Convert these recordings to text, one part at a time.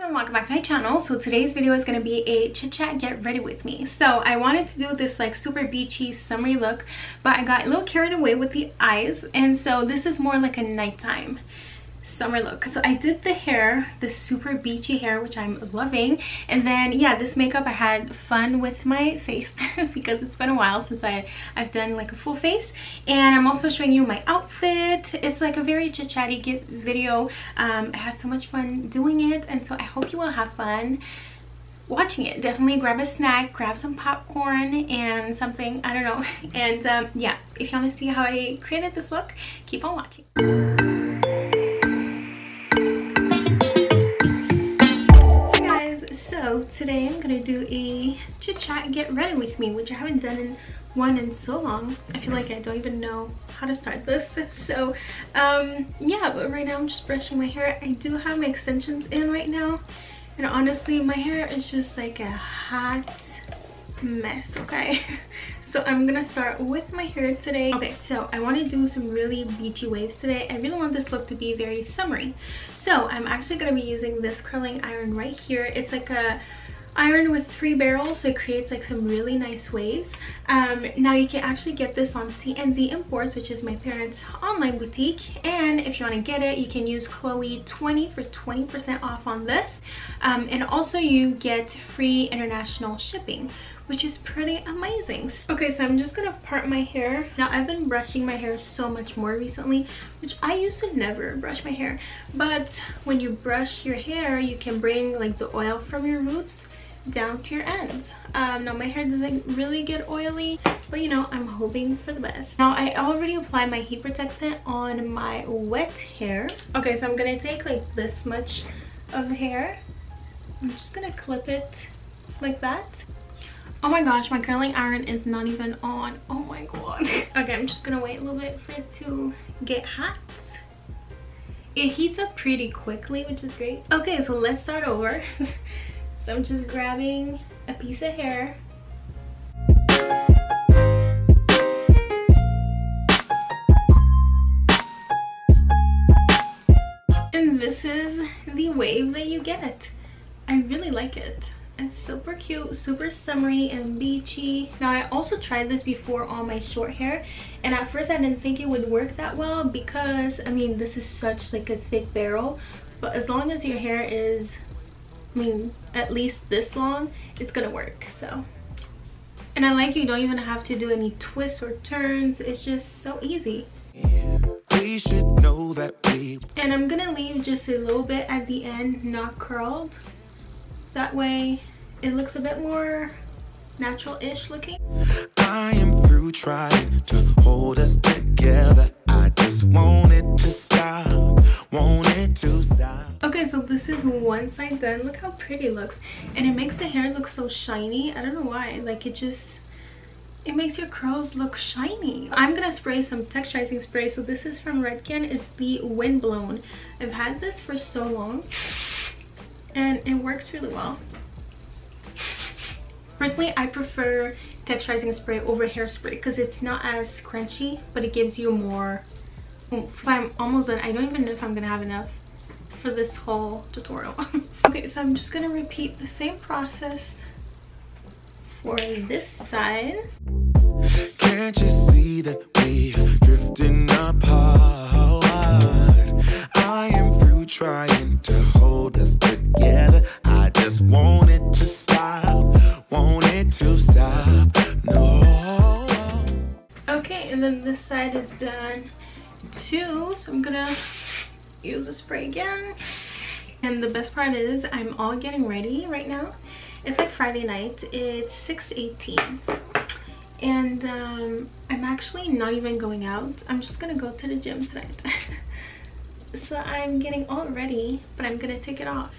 and welcome back to my channel. So today's video is going to be a chit chat get ready with me. So i wanted to do this like super beachy summery look but i got a little carried away with the eyes and so this is more like a nighttime summer look. So i did the hair the super beachy hair which i'm loving. And then yeah this makeup i had fun with my face because it's been a while since i i've done like a full face. And i'm also showing you my outfit. It's like a very chit chatty video. Um i had so much fun doing it. And so i hope you will have fun watching it. Definitely grab a snack grab some popcorn and something. I don't know. And um, yeah if you want to see how i created this look keep on watching so today i'm gonna do a chit chat get ready with me which i haven't done in one in so long. I feel like i don't even know how to start this. So um yeah but right now i'm just brushing my hair. I do have my extensions in right now and honestly my hair is just like a hot mess okay so i'm gonna start with my hair today. Okay. So i want to do some really beachy waves today. I really want this look to be very summery. So i'm actually going to be using this curling iron right here. It's like a iron with three barrels so it creates like some really nice waves. Um, now you can actually get this on cnz imports which is my parents online boutique. And if you want to get it you can use chloe 20 for 20 percent off on this. Um, and also you get free international shipping which is pretty amazing. Okay, so I'm just gonna part my hair. Now, I've been brushing my hair so much more recently, which I used to never brush my hair. But when you brush your hair, you can bring like the oil from your roots down to your ends. Um, now, my hair doesn't really get oily, but you know, I'm hoping for the best. Now, I already applied my heat protectant on my wet hair. Okay, so I'm gonna take like this much of hair. I'm just gonna clip it like that oh my gosh my curling iron is not even on. Oh my god. Okay i'm just gonna wait a little bit for it to get hot. It heats up pretty quickly which is great. Okay so let's start over. So i'm just grabbing a piece of hair. And this is the wave that you get. It. i really like it it's super cute, super summery and beachy. Now I also tried this before on my short hair and at first I didn't think it would work that well because I mean this is such like a thick barrel but as long as your hair is I mean at least this long it's gonna work so. And I like you don't even have to do any twists or turns it's just so easy. And I'm gonna leave just a little bit at the end not curled that way it looks a bit more natural-ish looking. I am through trying to hold us together. I just want it to stop, want it to stop. Okay, so this is one side done. Look how pretty it looks. And it makes the hair look so shiny. I don't know why. Like it just it makes your curls look shiny. I'm gonna spray some texturizing spray. So this is from Redken. It's the Windblown. I've had this for so long and it works really well. Personally, I prefer texturizing spray over hairspray because it's not as crunchy, but it gives you more oomph. I'm almost done. I don't even know if I'm gonna have enough for this whole tutorial. okay, so I'm just gonna repeat the same process for this side. Can't you see that we're drifting apart? I am trying to hold us together. I just want it to stop, want it to stop. No. Okay, and then this side is done too. So I'm gonna use a spray again. And the best part is I'm all getting ready right now. It's like Friday night. It's 6.18 and um, I'm actually not even going out. I'm just gonna go to the gym tonight. so I'm getting all ready, but I'm gonna take it off.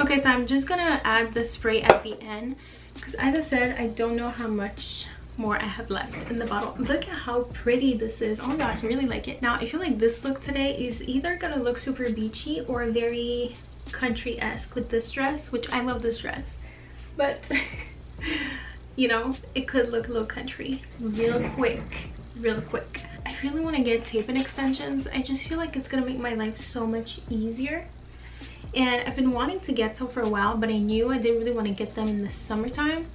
Okay, so I'm just gonna add the spray at the end because as I said, I don't know how much more I have left in the bottle. Look at how pretty this is. Oh my gosh, I really like it. Now, I feel like this look today is either gonna look super beachy or very country-esque with this dress, which I love this dress. But you know it could look a little country real quick real quick i really want to get tape and extensions. I just feel like it's gonna make my life so much easier. And I've been wanting to get some for a while but I knew I didn't really want to get them in the summertime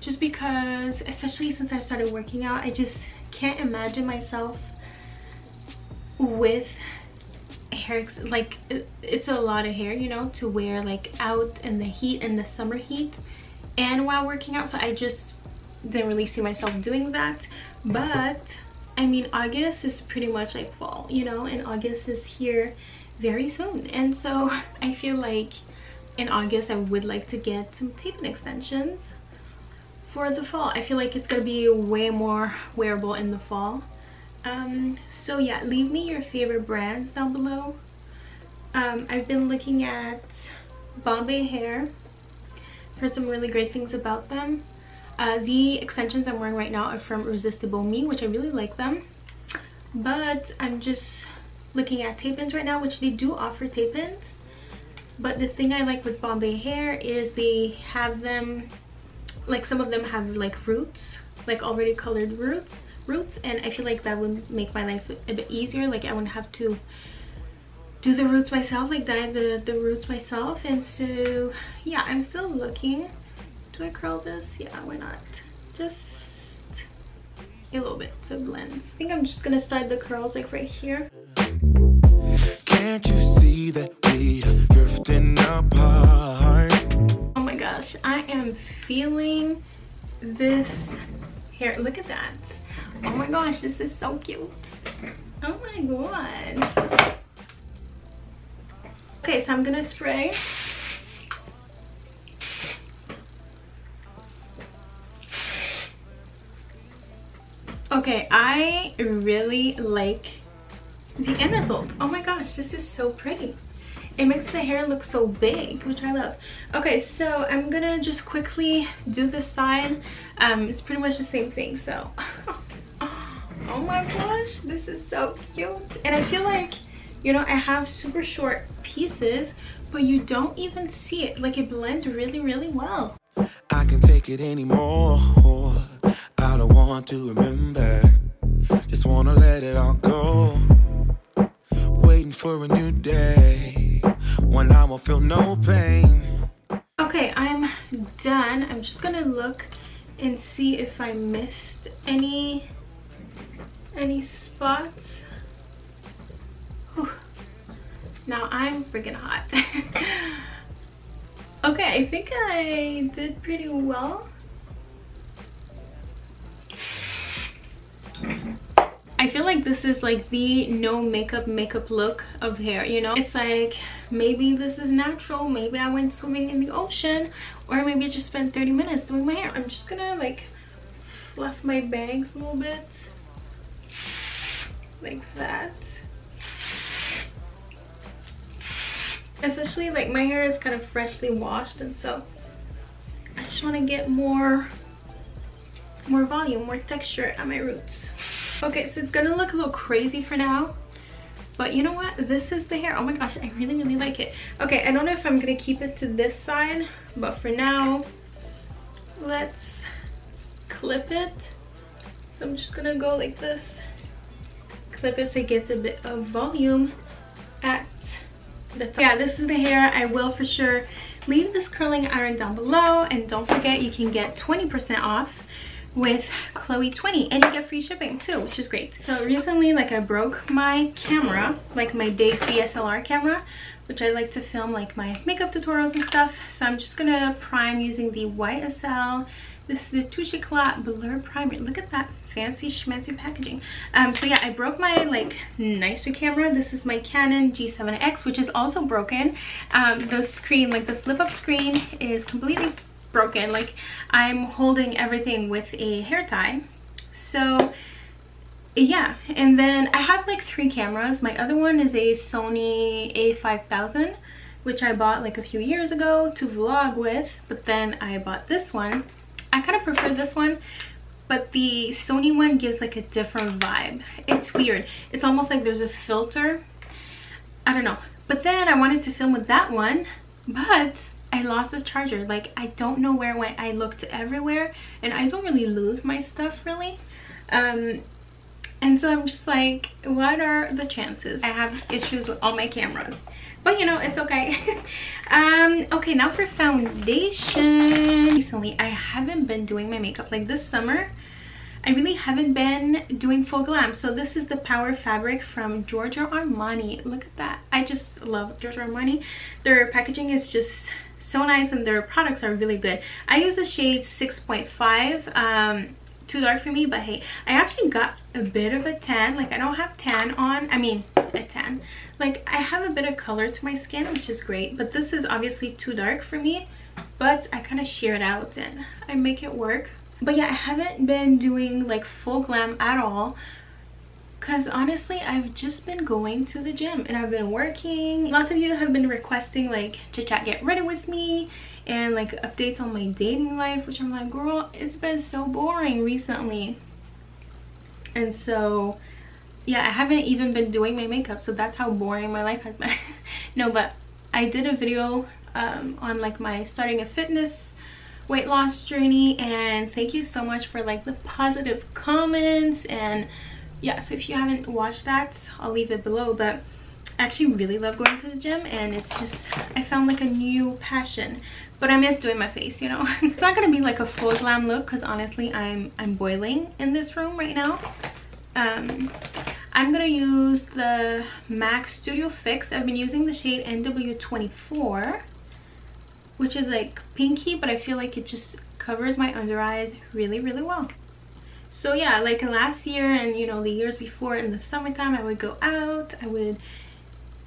just because especially since I started working out I just can't imagine myself with hair like it's a lot of hair you know to wear like out in the heat in the summer heat and while working out. So I just didn't really see myself doing that. But I mean August is pretty much like fall you know and August is here very soon. And so I feel like in August I would like to get some tape extensions for the fall. I feel like it's gonna be way more wearable in the fall. Um so yeah leave me your favorite brands down below. Um I've been looking at Bombay hair. Heard some really great things about them uh, the extensions I'm wearing right now are from Irresistible Me, which I really like them. But I'm just looking at tape-ins right now, which they do offer tape-ins. But the thing I like with Bombay hair is they have them, like some of them have like roots, like already colored roots. roots and I feel like that would make my life a bit easier. Like I wouldn't have to do the roots myself, like dye the, the roots myself. And so yeah, I'm still looking curl this? Yeah, why not? Just a little bit to blend. I think I'm just gonna start the curls like right here. Can't you see that we are drifting apart? Oh my gosh, I am feeling this hair. Look at that. Oh my gosh, this is so cute. Oh my god. Okay, so I'm gonna spray Okay, I really like the end result. Oh my gosh, this is so pretty. It makes the hair look so big, which I love. Okay, so I'm gonna just quickly do this side. Um, it's pretty much the same thing, so. oh my gosh, this is so cute. And I feel like, you know, I have super short pieces, but you don't even see it. Like it blends really, really well. I can take it anymore. I don't want to remember. Just wanna let it all go. Waiting for a new day when I won't feel no pain. Okay, I'm done. I'm just gonna look and see if I missed any any spots. Now I'm freaking hot. okay, I think I did pretty well. I feel like this is like the no makeup makeup look of hair, you know? It's like, maybe this is natural, maybe I went swimming in the ocean, or maybe I just spent 30 minutes doing my hair. I'm just gonna like fluff my bangs a little bit, like that. Especially like my hair is kind of freshly washed and so I just want to get more more volume, more texture at my roots. Okay, so it's gonna look a little crazy for now. But you know what? This is the hair. Oh my gosh, I really, really like it. Okay, I don't know if I'm gonna keep it to this side, but for now, let's clip it. So I'm just gonna go like this. Clip it so it gets a bit of volume at the top. Yeah, this is the hair. I will for sure leave this curling iron down below. And don't forget, you can get 20% off with Chloe 20 and you get free shipping too which is great. So recently like I broke my camera like my big DSLR camera which I like to film like my makeup tutorials and stuff. So I'm just gonna prime using the YSL this is the Touche Éclat Blur Primer. Look at that fancy schmancy packaging. Um so yeah I broke my like nicer camera. This is my Canon G7X which is also broken. Um the screen like the flip up screen is completely broken. Like i'm holding everything with a hair tie. So yeah. And then i have like three cameras. My other one is a sony a5000 which i bought like a few years ago to vlog with. But then i bought this one. I kind of prefer this one but the sony one gives like a different vibe. It's weird. It's almost like there's a filter. I don't know. But then i wanted to film with that one but I lost this charger. Like, I don't know where it went. I looked everywhere and I don't really lose my stuff really. Um, and so I'm just like, what are the chances? I have issues with all my cameras. but you know it's okay um okay now for foundation recently i haven't been doing my makeup like this summer I really haven't been doing full glam. So this is the Power Fabric from Giorgio Armani. Look at that. I just love Giorgio Armani. Their packaging is just so nice and their products are really good. I use the shade 6.5. Um, too dark for me, but hey, I actually got a bit of a tan. Like I don't have tan on. I mean, a tan. Like I have a bit of color to my skin, which is great. But this is obviously too dark for me. But I kind of sheer it out and I make it work but yeah i haven't been doing like full glam at all because honestly i've just been going to the gym and i've been working. Lots of you have been requesting like to chat get ready with me and like updates on my dating life which i'm like girl it's been so boring recently. And so yeah i haven't even been doing my makeup so that's how boring my life has been. No but i did a video um, on like my starting a fitness weight loss journey and thank you so much for like the positive comments and yeah so if you haven't watched that i'll leave it below but I actually really love going to the gym and it's just i found like a new passion. But i miss doing my face you know? It's not gonna be like a full glam look because honestly i'm i'm boiling in this room right now. Um i'm gonna use the mac studio fix. I've been using the shade nw24 which is like pinky but I feel like it just covers my under eyes really really well so yeah like last year and you know the years before in the summertime I would go out I would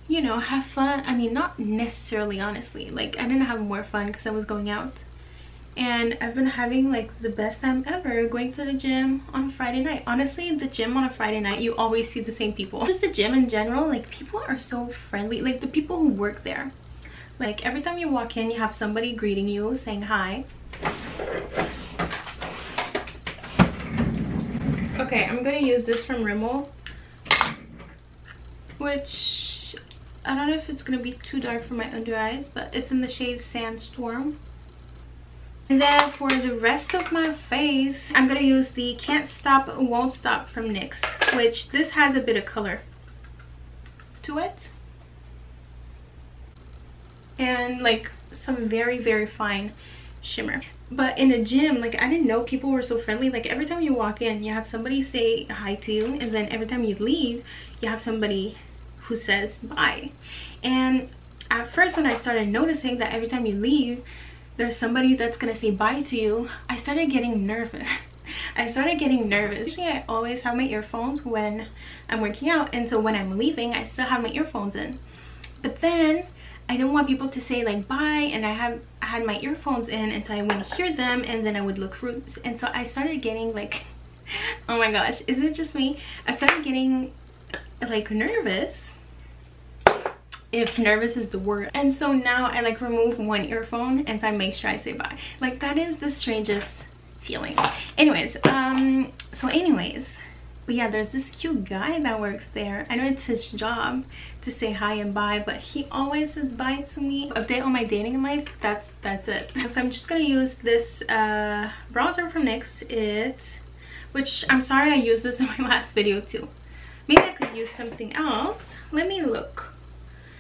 you know have fun I mean not necessarily honestly like I didn't have more fun because I was going out and I've been having like the best time ever going to the gym on Friday night. Honestly, the gym on a Friday night, you always see the same people. Just the gym in general, like people are so friendly. Like the people who work there, like every time you walk in, you have somebody greeting you, saying hi. Okay, I'm gonna use this from Rimmel, which I don't know if it's gonna be too dark for my under eyes, but it's in the shade Sandstorm. And then for the rest of my face, I'm gonna use the Can't Stop Won't Stop from NYX, which this has a bit of color to it and like some very very fine shimmer but in a gym like i didn't know people were so friendly like every time you walk in you have somebody say hi to you and then every time you leave you have somebody who says bye and at first when i started noticing that every time you leave there's somebody that's gonna say bye to you i started getting nervous I started getting nervous. Usually I always have my earphones when I'm working out and so when I'm leaving I still have my earphones in. But then I don't want people to say like bye and I have had my earphones in and so I wouldn't hear them and then I would look rude. And so I started getting like oh my gosh is it just me? I started getting like nervous if nervous is the word. And so now I like remove one earphone and so I make sure I say bye. Like that is the strangest feeling. Anyways um so anyways but yeah there's this cute guy that works there. I know it's his job to say hi and bye but he always says bye to me. Update on my dating life that's that's it. So i'm just gonna use this uh bronzer from nyx it which i'm sorry i used this in my last video too. Maybe i could use something else. Let me look.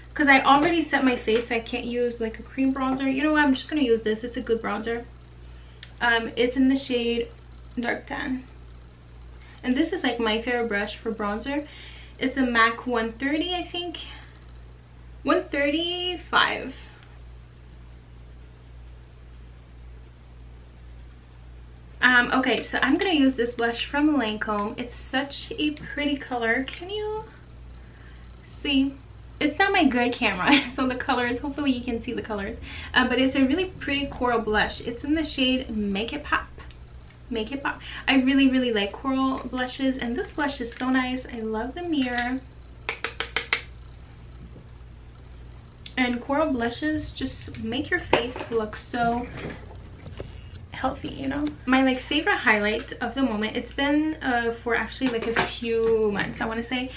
Because i already set my face so i can't use like a cream bronzer. You know what? I'm just gonna use this. It's a good bronzer. Um it's in the shade dark tan and this is like my favorite brush for bronzer. It's the mac 130 i think. 135 um okay so i'm gonna use this blush from lancome. It's such a pretty color. Can you see? It's not my good camera so the colors hopefully you can see the colors. Uh, but it's a really pretty coral blush. It's in the shade make it pop make it pop i really really like coral blushes and this blush is so nice. I love the mirror. And coral blushes just make your face look so healthy you know? My like favorite highlight of the moment it's been uh, for actually like a few months i want to say.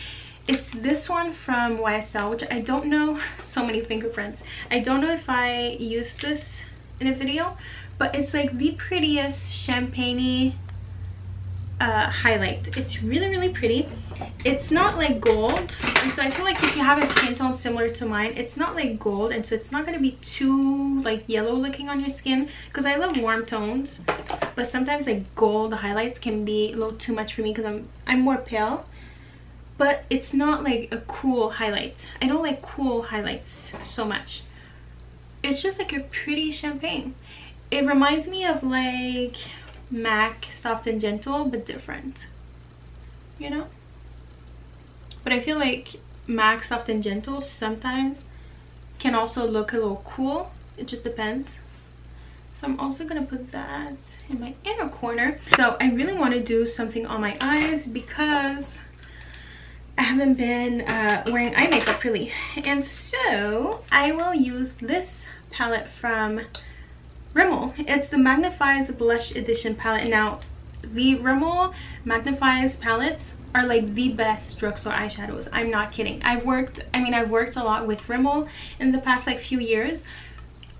It's this one from ysl which i don't know so many fingerprints. I don't know if i used this in a video but it's like the prettiest champagne uh, highlight. It's really, really pretty. It's not like gold. And so I feel like if you have a skin tone similar to mine, it's not like gold. And so it's not going to be too like yellow looking on your skin. Because I love warm tones. But sometimes like gold highlights can be a little too much for me because I'm, I'm more pale. But it's not like a cool highlight. I don't like cool highlights so much. It's just like a pretty champagne. It reminds me of like MAC Soft and Gentle, but different. You know? But I feel like MAC Soft and Gentle sometimes can also look a little cool. It just depends. So I'm also going to put that in my inner corner. So I really want to do something on my eyes because I haven't been uh, wearing eye makeup really. And so I will use this palette from Rimmel. It's the Magnif'eyes Blush Edition palette. Now, the Rimmel Magnif'eyes palettes are like the best drugstore eyeshadows. I'm not kidding. I've worked, I mean, I've worked a lot with Rimmel in the past like few years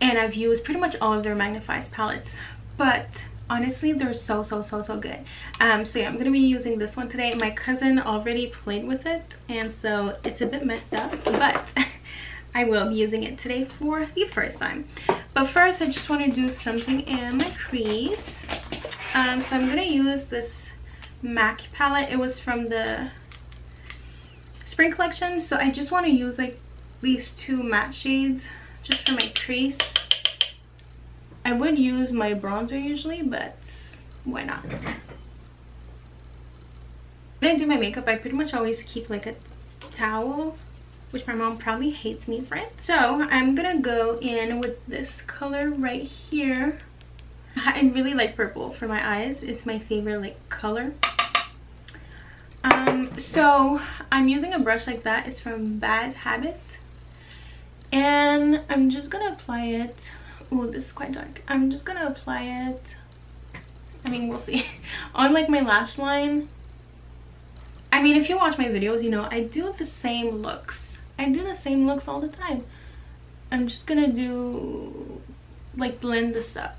and I've used pretty much all of their Magnif'eyes palettes. But honestly, they're so, so, so, so good. Um, so yeah, I'm to be using this one today. My cousin already played with it and so it's a bit messed up, but I will be using it today for the first time. But first, I just want to do something in my crease. Um, so I'm going to use this MAC palette. It was from the spring collection. So I just want to use like these two matte shades just for my crease. I would use my bronzer usually, but why not? When I do my makeup, I pretty much always keep like a towel which my mom probably hates me for it. So I'm gonna go in with this color right here. I really like purple for my eyes. It's my favorite like color. Um, so I'm using a brush like that. It's from Bad Habit. And I'm just gonna apply it. Oh, this is quite dark. I'm just gonna apply it. I mean, we'll see. On like my lash line. I mean, if you watch my videos, you know, I do the same looks I do the same looks all the time. I'm just gonna do like blend this up.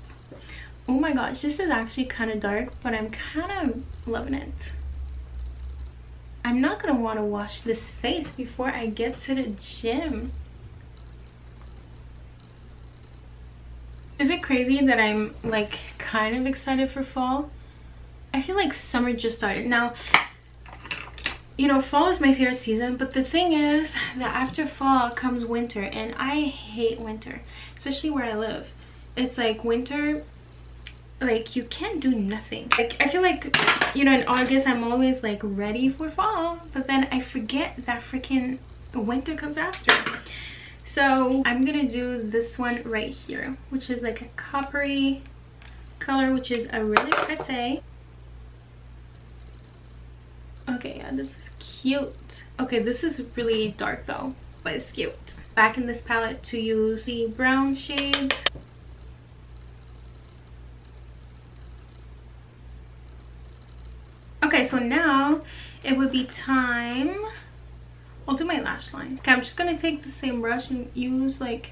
Oh my gosh, this is actually kind of dark, but I'm kind of loving it. I'm not gonna want to wash this face before I get to the gym. Is it crazy that I'm like kind of excited for fall? I feel like summer just started. Now, you know fall is my favorite season but the thing is that after fall comes winter and i hate winter especially where i live. It's like winter like you can't do nothing. Like i feel like you know in august i'm always like ready for fall but then i forget that freaking winter comes after. So i'm gonna do this one right here which is like a coppery color which is a really pretty. Okay yeah this is cute. Okay this is really dark though but it's cute. Back in this palette to use the brown shades. Okay so now it would be time. I'll do my lash line. Okay I'm just gonna take the same brush and use like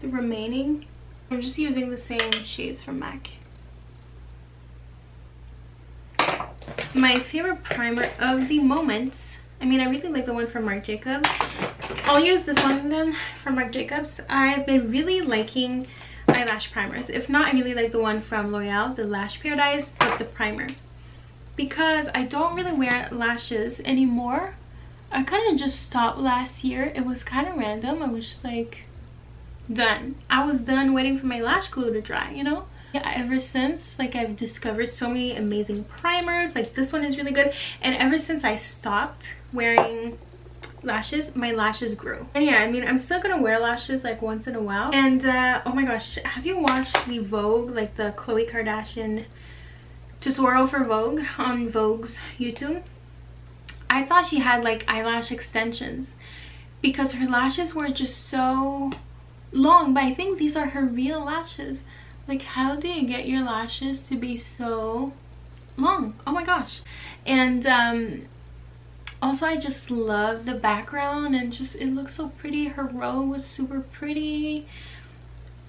the remaining. I'm just using the same shades from MAC my favorite primer of the moment. I mean i really like the one from marc jacobs. I'll use this one then from marc jacobs. I've been really liking eyelash primers. If not i really like the one from l'oreal the lash paradise with the primer. Because i don't really wear lashes anymore. I kind of just stopped last year. It was kind of random. I was just like done. I was done waiting for my lash glue to dry you know yeah, ever since like I've discovered so many amazing primers like this one is really good. And ever since I stopped wearing lashes my lashes grew. And yeah I mean I'm still gonna wear lashes like once in a while. And uh, oh my gosh have you watched the Vogue like the Khloe Kardashian tutorial for Vogue on Vogue's YouTube? I thought she had like eyelash extensions because her lashes were just so long but I think these are her real lashes like how do you get your lashes to be so long oh my gosh and um also i just love the background and just it looks so pretty her row was super pretty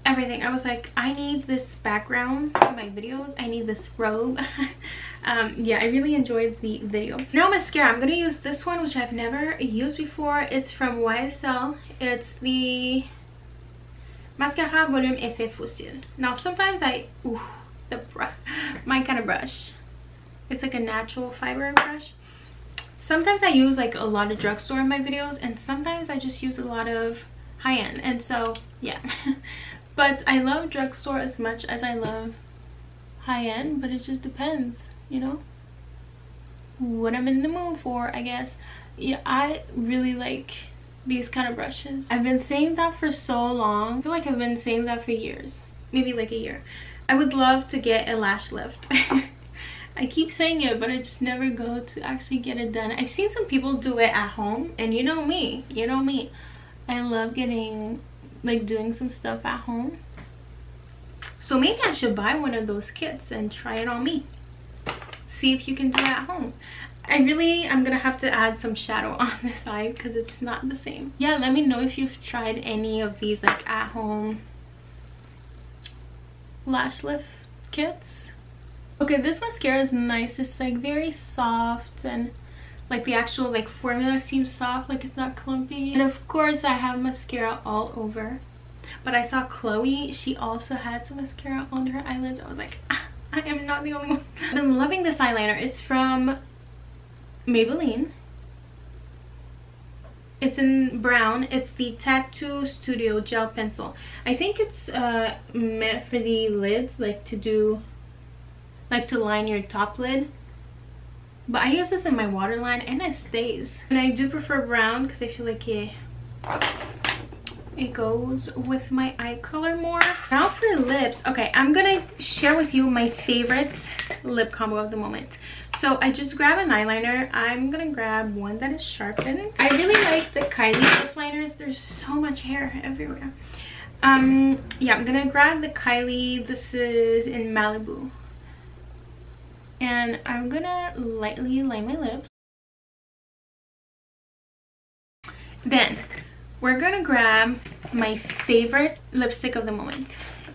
everything. I was like, I need this background for my videos. I need this robe. um, yeah, I really enjoyed the video. Now mascara. I'm going to use this one, which I've never used before. It's from YSL. It's the Mascara Volume Effet Faux Cils. Now, sometimes I... Ooh, the brush. My kind of brush. It's like a natural fiber brush. Sometimes I use like a lot of drugstore in my videos and sometimes I just use a lot of high-end. And so, yeah. but I love drugstore as much as I love high-end, but it just depends, you know? What I'm in the mood for, I guess. Yeah, I really like these kind of brushes. I've been saying that for so long. I feel like I've been saying that for years. Maybe like a year. I would love to get a lash lift. I keep saying it, but I just never go to actually get it done. I've seen some people do it at home, and you know me. You know me. I love getting, like, doing some stuff at home. So maybe I should buy one of those kits and try it on me. See if you can do it at home. I really am gonna have to add some shadow on this eye because it's not the same. Yeah, let me know if you've tried any of these like at home lash lift kits. Okay, this mascara is nice. It's like very soft and like the actual like formula seems soft, like it's not clumpy. And of course I have mascara all over. But I saw Khloe, she also had some mascara on her eyelids. I was like, ah, I am not the only one. I've been loving this eyeliner. It's from Maybelline. It's in brown. It's the Tattoo Studio Gel Pencil. I think it's uh, meant for the lids, like to do, like to line your top lid. But I use this in my waterline and it stays. And I do prefer brown because I feel like it, it goes with my eye color more. Now for lips. Okay, I'm to share with you my favorite lip combo of the moment. So I just grab an eyeliner. I'm gonna grab one that is sharpened. I really like the Kylie lip liners. There's so much hair everywhere. Um, yeah, I'm gonna grab the Kylie. This is in Maliboo. And I'm gonna lightly line my lips. Then, we're gonna grab my favorite lipstick of the moment.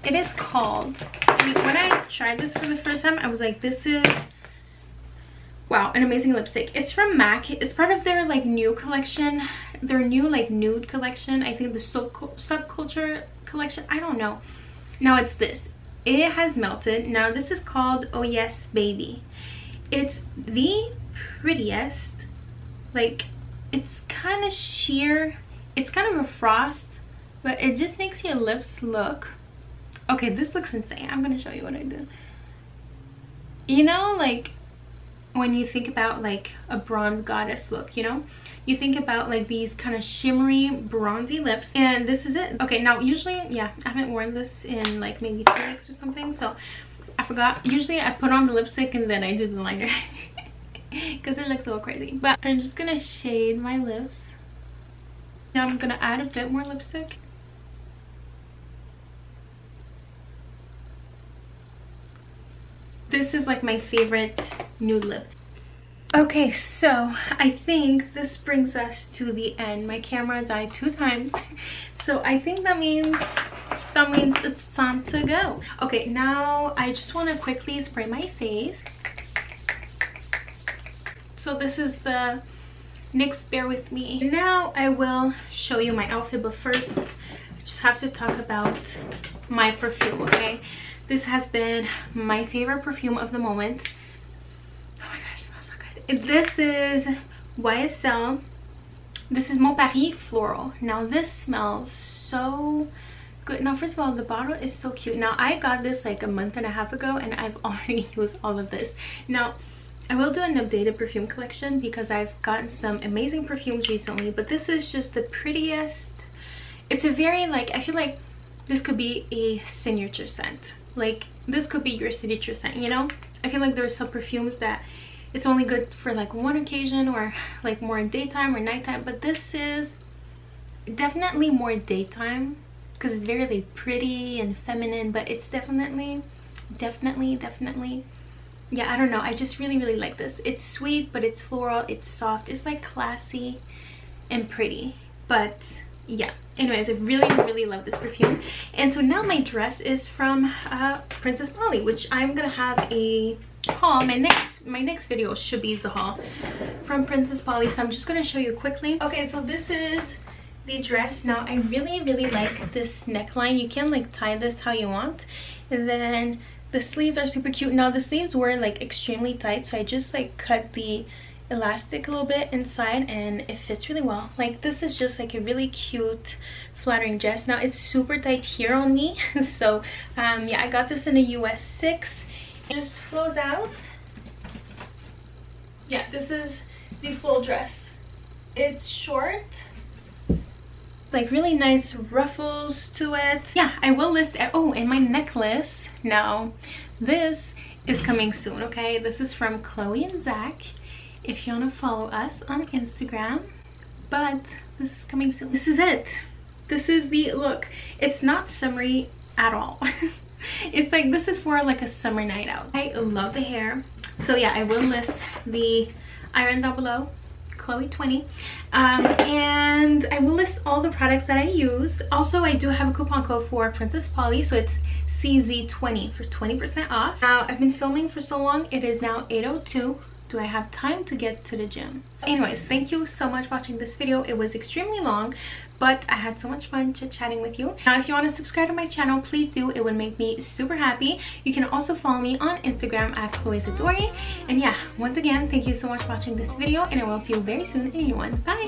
It is called, when I tried this for the first time, I was like, this is wow an amazing lipstick. It's from mac. It's part of their like new collection their new like nude collection. I think the sub subculture collection. I don't know. Now it's this. It has melted. Now this is called oh yes baby. It's the prettiest like it's kind of sheer it's kind of a frost but it just makes your lips look okay this looks insane. I'm gonna show you what i did. You know like when you think about like a bronze goddess look you know? You think about like these kind of shimmery bronzy lips and this is it. Okay now usually yeah i haven't worn this in like maybe two weeks or something so i forgot. Usually i put on the lipstick and then i do the liner. Because it looks a little crazy. But i'm just gonna shade my lips now i'm gonna add a bit more lipstick. This is like my favorite nude lip. Okay so i think this brings us to the end. My camera died two times. So i think that means that means it's time to go. Okay now i just want to quickly spray my face. So this is the NYX bear with me now i will show you my outfit but first i just have to talk about my perfume okay this has been my favorite perfume of the moment. Oh my gosh, smells so good. This is YSL. This is Mon Paris Floral. Now this smells so good. Now first of all, the bottle is so cute. Now I got this like a month and a half ago and I've already used all of this. Now I will do an updated perfume collection because I've gotten some amazing perfumes recently, but this is just the prettiest. It's a very like, I feel like this could be a signature scent like this could be your signature scent you know i feel like there's some perfumes that it's only good for like one occasion or like more daytime or nighttime but this is definitely more daytime because it's very like pretty and feminine but it's definitely definitely definitely yeah i don't know. I just really really like this. It's sweet but it's floral. It's soft. It's like classy and pretty. But yeah. Anyways i really really love this perfume. And so now my dress is from uh, princess polly which i'm gonna have a haul. My next my next video should be the haul from princess polly. So i'm just gonna show you quickly. Okay so this is the dress. Now i really really like this neckline. You can like tie this how you want. And then the sleeves are super cute. Now the sleeves were like extremely tight so i just like cut the elastic a little bit inside and it fits really well. Like this is just like a really cute flattering dress. Now it's super tight here on me so um yeah i got this in a us 6 it just flows out. Yeah this is the full dress. It's short like really nice ruffles to it. Yeah i will list oh and my necklace. Now this is coming soon okay? This is from chloe and zach. If you want to follow us on instagram but this is coming soon. This is it. This is the look it's not summery at all. It's like this is for like a summer night out. I love the hair. So yeah i will list the iron down below chloe 20 um, and i will list all the products that i used also i do have a coupon code for princess polly so it's cz20 for 20 percent off. Now i've been filming for so long it is now 802 do I have time to get to the gym? Anyways, thank you so much for watching this video. It was extremely long, but I had so much fun chit-chatting with you. Now, if you want to subscribe to my channel, please do. It would make me super happy. You can also follow me on Instagram at Chloe Zadori. And yeah, once again, thank you so much for watching this video, and I will see you very soon in a new one. Bye!